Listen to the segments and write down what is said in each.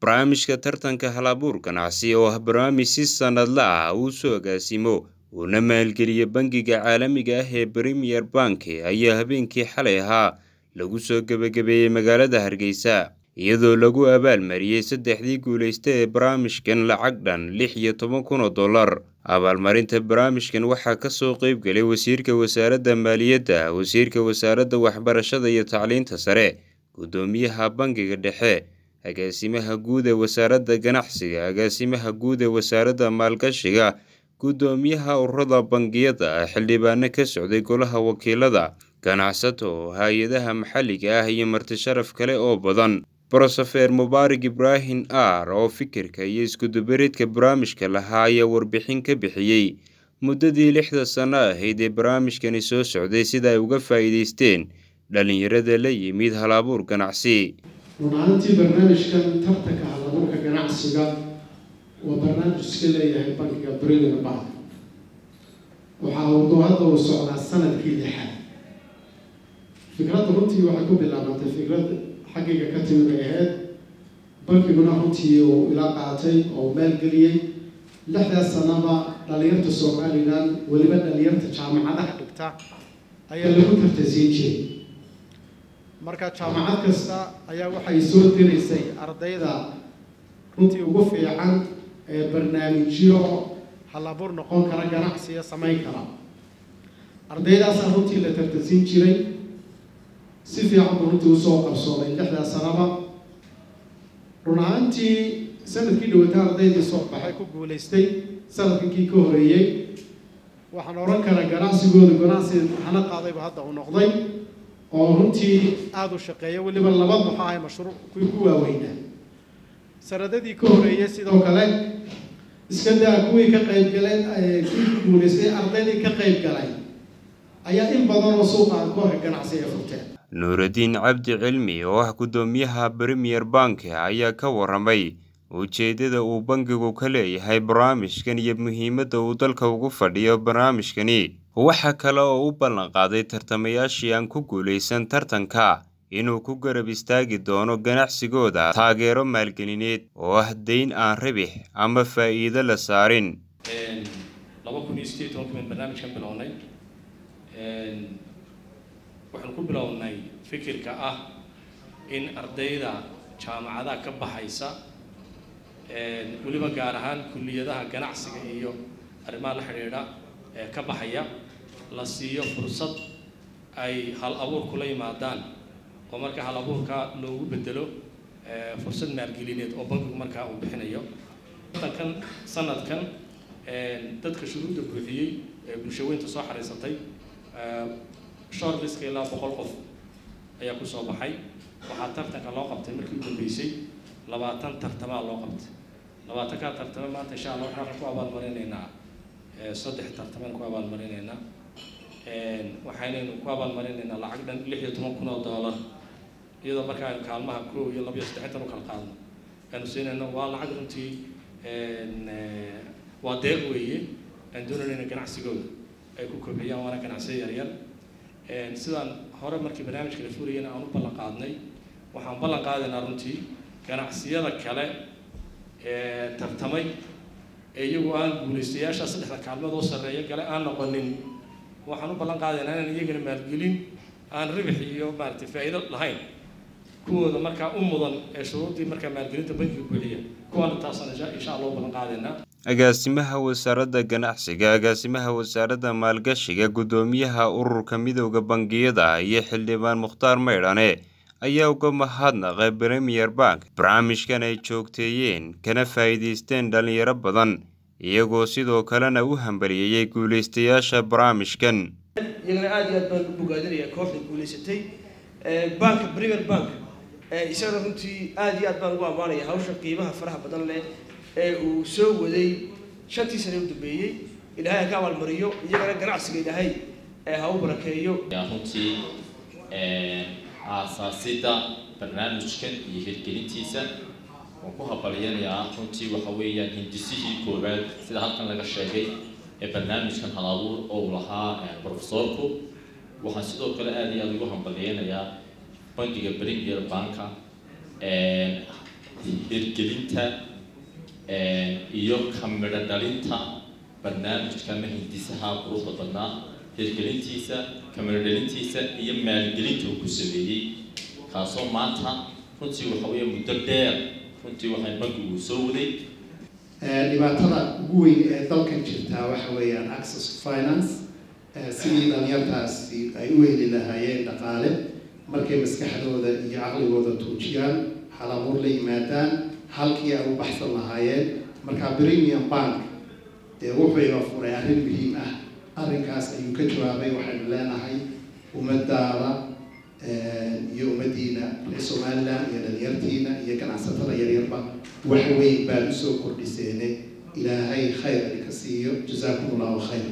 barnaamijka tartanka halabuur ganacsi oo ah barnaamij si sannadle ah uu soo agaasimo uuna maalgeliya bangiga caalamiga ah ee premier bank ayaa habeenkii xalay ahaa. Lagu soo gebagabeeyey magaalada hargeysa iyadoo lagu abaalmariyey saddexdii guulaysta ee barnaamijkan lacag dhan lix iyo toban kun oo dollar. Abaalmarinta barnaamijkan waxaa ka soo qeyb galay wasiirka wasaaradda maaliyadda wasiirka wasaaradda waxbarashada iyo tacliinta sare guddoomiyaha bangiga dhexe agaasimaha guud ee wasaaradda ganacsiga agaasimaha guud ee wasaaradda maalgashiga guddoomiyaha ururada bangiyada xildhibaano ka socday golaha wakiilada ganacsato hay'adaha maxalliga ah iyo marti sharaf kale oo badan. Brosefeer mubaarak ibraahim ar oo fikirka iyo iskudubareedka barnaamijka lahaa ayaa warbixin ka bixiyey. Muddadii lixda sano ahayd ee barnaamijkani soo socday sida ay uga faa'iideysteen dhallinyarada la yimid halabuur ganacsi run ahaantii barnaamijkan tartanka halabuurka ganacsiga waa barnaamij iska leeyahay bankiga premier bank. Waxaa uu hadda uu socdaa sannadkii lixaad fikradda runtii waxay ku bilaabantay fikrad xaggayga ka timid ay ahayd. Bankiguna runtii uu ila qaatay oo maalgeliyey lixdaas sanaba dhalinyarta somalilan weliba dhalinyarta jaamacadaha dhigta ayaa lagu tartasiin jiray marka jaamacad kasta ayaa waxay soo diraysay ardayda runtii ugu fiican ee barnaamijyo halabuur noqon kara ganacsiga samayn kara. Ardaydaasaa runtii la tartasiin jiray si fiican buu runtii u soo qabsoomay lixdaas sanaba. Run ahaantii sannadkii dhawata ardaydii soo baxay ku guulaystay sanadkankii ka horeeyey waxaan odhan karaa ganacsigooda ganacsi hana qaadayba hadda uu noqday oo runtii aada u shaqeeya weliba laba muxuu ahay mashruuc kuwii ku waaweynaa sanadadii ka horeeyay sidoo kale iska daa kuwii ka qayb galeen kuwii ku guulaystay ardaydii ka qayb galay ayaa in badan oo suuqa kooxa ganacsi ay furteen. Nuuraddiin cabdi cilmi oo ah guddoomiyaha premier bank ayaa ka waramay ujeeddada uu bangigu ka leeyahay barnaamijkan iyo muhiimadda uu dalka ugu fadhiyo barnaamijkani waxaa kale oo u ballan qaaday tartamayaashii aan ku guulaysan tartanka inuu ku garab istaagi doono ganacsigooda taageero maalgelineed oo ah dayn aan rabix ama faa'iido la saarin. Barnaamijkan bilownay. Waxaan ku bilownay fikirka ah in ardayda jaamacadaha ka baxaysa weliba gaar ahaan kulliyadaha ganacsiga iyo arrimaha la xidhiidha ka baxaya la siiyo fursad ay hal abuur kula yimaadaan oo marka hal abuurka loogu bedelo fursad maalgelineed oo bankigu markaa uu bixinayo. Tankan sanadkan dadka shuruudda buuxiyey ee bulshaweynta soo xariisatay short liska ilaa boqol qof ayaa ku soo baxay. Waxaa tartanka loo qabtay markii u dambeysay labaatan tartamaa loo qabtay. Labaatankaa tartame maanta insha allah waxaan ku abaalmarinaynaa saddex tartamaan ku abaalmarinaynaa waxaynaynu ku abaalmarinaynaa lacag dhan lix iyo toban kun oo dollar. Iyadoo marka aynu kaalmaha koo iyo laba iyo saddexintan u kala qaadno aynu siinayno waa lacag runtii waa deeq weeye. Aan doonayna ganacsigooda. Ay ku kobciyaan waana ganacsiyo yaryar sidaan hore markii barnaamijka la furayana aan u ballan qaadnay waxaan ballan qaadaynaa runtii ganacsiyada kale tartamay. Ee iyagu aan guulaystayaasha saddexda kaalmood oo sarreeya gale aan noqonin waxaan u ballan qaadaynaa inaan iyagana maalgelin aan ribix iyo maaragtay faa'iido lahayn. Kuwooda markaa u mudan ee shuruurdii markaa maalgelinta bankiga buuxiya kuwaana taasaan insha allah u ballan qaadaynaa agaasimaha wasaaradda ganacsiga agaasimaha wasaaradda maalgashiga guddoomiyaha ururka midowda bangiyada iyo xildhibaan mukhtaar maydhane ayaa uga mahadnaqay premier bank. Barnaamijkan ay joogteeyeen kana faa'iidaysteen dhallinyaro badan iyagoo sidoo kalena u hambaliyeeyey guulaystayaasha barnaamijkan. Iyagana aada iyo aad baan u bogaadinayaa kooxda guulaysatay. Banka premier bank. Isagana runtii aada iyo aad baan ugu ammaanaya hawsha qiimaha faraha badan leh ee uu soo waday. Shantii sane u dambeeyey ilaahay ha ka abaalmariyo iyagana ganacsiga ilaahay ha u barakeeyo. Runtii aasaasidda barnaamijkan iyo hirgelintiisa waan ku habalyanayaa runtii waxa weeyaan hindisihii koowaad sida halkan laga sheegay ee barnaamijkan hal oo uu lahaa profesorku. Waxaan sidoo kale aada iyo aada ugu hambalyeynayaa bangiga premier banka hirgelinta iyo kamidho dhalinta barnaamijka ama hindisaha quruxda badnaa. Hirgelintiisa kamidho dhalintiisa iyo maalgelinta uu ku sameeyey. Kaasoo maanta runtii waxa weeye muddo dheer runtii waxay bankigu soo waday. Dhibaatada ugu weyn ee dalkan jirtaa waxa weeyaan access to finance sidii dhalinyartaasi ay u heli lahaayeen dhaqaale markay maskaxdooda iyo caqligooda tuujiyaan halabuur la yimaadaan halkii ay u baxsan lahaayeen. Marka premium bank dee wuxuuba furay arrin muhiim ah. Arrinkaas ayuu ka jawaabay waxaynu leenahay ummadaada iyo ummadiina reer somaliland iyo dhalinyartiina iyo ganacsatada yaryarba wax weyn baan u soo kordhiseene ilaahay khayr idinka siiyo jazaakum allahu khayr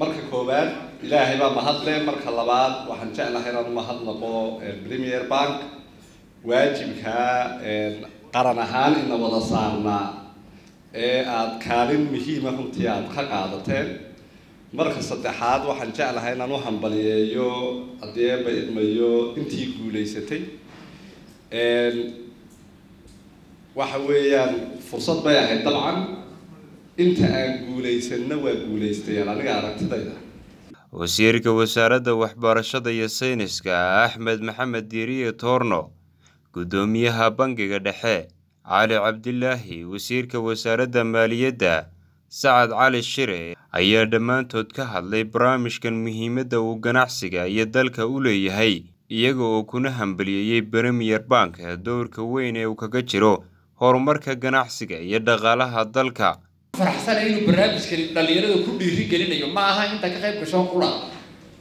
marka koowaad ilaahay baa mahadle marka labaad waxaan jeclahay inaan umahadnaqo premier bank waajibkaa qaran ahaan ina wada saarnaa ee aada kaalin muhiima runtii aada ka qaadateen marka saddexaad waxaan jeclahay inaan u hambaliyeeyo haddii eeba idmayo intii guulaysatay. Waxa weeyaan fursad bay ahayd dabcan. Inta aan guulaysanna waa guulaystayaan aniga aragtidayda. Wasiirka wasaaradda waxbarashada iyo sayniska axmed maxamed diiriye toorno guddoomiyaha bangiga dhexe cali cabdilaahi wasiirka wasaaradda maaliyadda sacad cali shire ayaa dhammaantood ka hadlay barnaamijkan muhiimadda uu ganacsiga iyo dalka u leeyahay iyaga oo kuna hambaliyeeyey premier bank dowrka weyn ee uu kaga jiro horumarka ganacsiga iyo dhaqaalaha dalka. Faraxsana inuu barnaamijkani dhallinyarada ku dhiiri ma aha inta ka qayb gasho qura.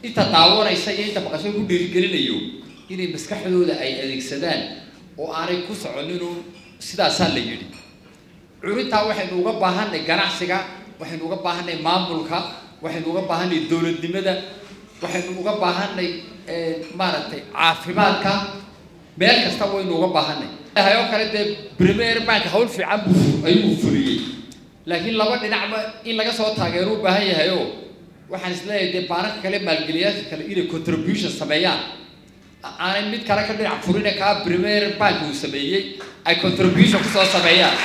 Inta daawanaysa iyo inta maqasho ku dhiiri inay maskaxdooda ay adeegsadaan oo aanay ku soconinu sidaasaa la yidhi curintaa waxaynu uga baahanay ganacsiga waxaynu uga baahanay maamulka waxaynu uga baahanay dowladnimada waxaynu uga baahanay maaragtay caafimaadka. Meel kasta waynu uga baahanay. Oo kale dee premier bank hawl fiican ayuu fuliyey. Laakiin laba dhinacba in laga soo taageero u baahan yahay oo waxaan is leeyahay dee baanaka kale maalgeliyaasha kale inay contribution sameeyaan. Aanay mid kale ka dhinac furine kaa premier bank uu sameeyey ay contribution ku soo sameeyaan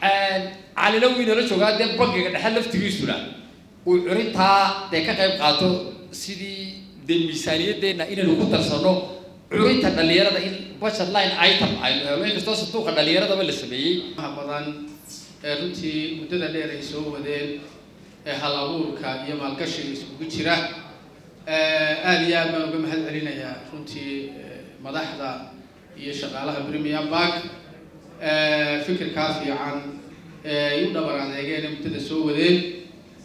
calina wiinala joogaa dee bankiga dhexe laftigiisuna. Uu curintaa dee ka qayb qaato sidii dee miisaaniyadeenna inaynu ku darsano curinta dhalinyarada in budget line item aynu helo inkastoo sanduuqa dhalinyaradaba la sameeyey. Badan ee runtii muddada dheer ay soo wadeen ee hal abuurka iyo maalgashiga iskugu jira. Aada iyo aad baan uga mahad celinayaa runtii madaxda iyo shaqaalaha premium bank fikirkaa fiican ee ay u dhabar adeegeen ee muddada soo wadeen.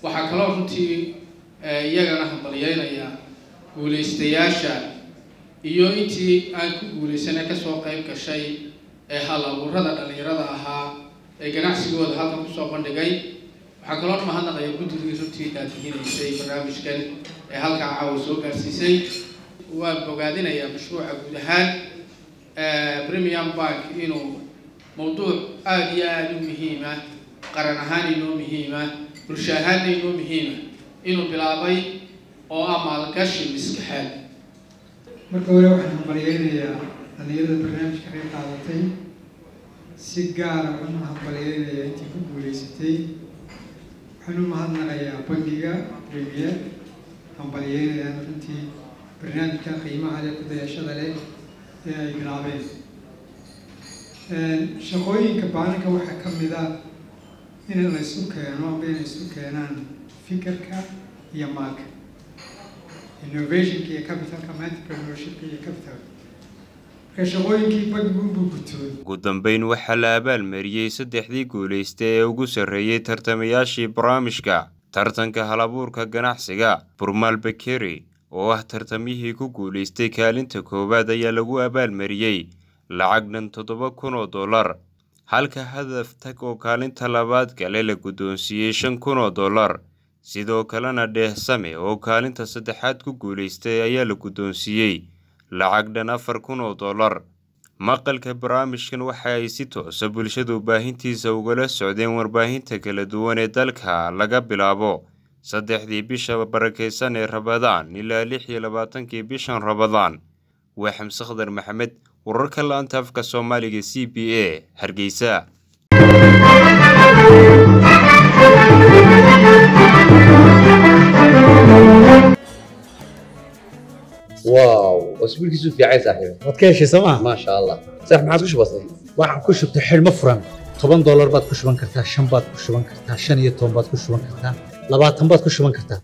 Waxaa kaloo runtii iyagana hambalyeynaya guulaystayaasha iyo intii aan ku guulaysanay ka soo qayb gashay ee hal abuurada dhalinyarada ahaa ee ganacsigooda halkan ku soo bandhigay. Waxaa kaloo mahadnaqaya guddigii runtii daadihinaysay barnaamijkan ee halkaa caawa soo gaarsiisay. Waan bogaadinayaa mashruuca guud ahaan premium bank inuu mawduuc aada iyo aada u muhiima qaran ahaan inoo muhiima bulsho ahaanna inoo muhiima inuu bilaabay oo ah maalgashi maskaxeed. Marka hore waxaan hambalyeynayaa dhalinyarada barnaamijka qayb qaadatay. Si gaara waxaan u hambalyeynayaa intii ku guulaysatay waxaan u mahadnaqayaa bangiga premier hambalyeynayaan runtii barnaamijka qiimaha leh kudayashada leh ee ay bilaabeen shaqooyinka baaninka waxaa ka mid a in la isu keeno amba inay isu keenaan fikirka iyo maalka. Innovationka iyo capitalka entrepreneurshipka iyo capital. Marka shaqooyinkii bangigu unbuu gutooy ugu dambeyn waxaa la abaalmariyey saddexdii guulaysta ee ugu sarreeyey tartamayaashii barnaamijka tartanka halabuurka ganacsiga burmaal bekeri oo ah tartamyihii ku guulaystay kaalinta koowaad ayaa lagu abaalmariyey lacag dhan toddoba kun oo dollar. Halka hadaf tag oo kaalinta labaad gale la guddoonsiiyey shan kun oo dollar. Sidoo kalena dheehsame oo kaalinta saddexaad ku guulaystay ayaa la guddoonsiiyey lacag dhan afar kun oo dollar. Maqalka barnaamijkan waxa ay si toosa bulshadu baahintiisa ugala socdeen warbaahinta kala duwan ee dalka laga bilaabo. Saddexdii bisha barakeysan ee rabadaan ilaa lix iyo labaatankii bishan rabadaan waa xamse maxamed wararka laanta afka soomaaliga c b a hargeysa واو اسبوعك في عين صاحبي waad ka heshay sooma ما شاء الله صح ما عادش بسيط waxaan ku shubtay xidhmo furan toban doolar baad ku shuban kartaa shan baad ku shuban kartaa shan iyo toban baad ku shuban kartaa labaatan baad ku shuban kartaa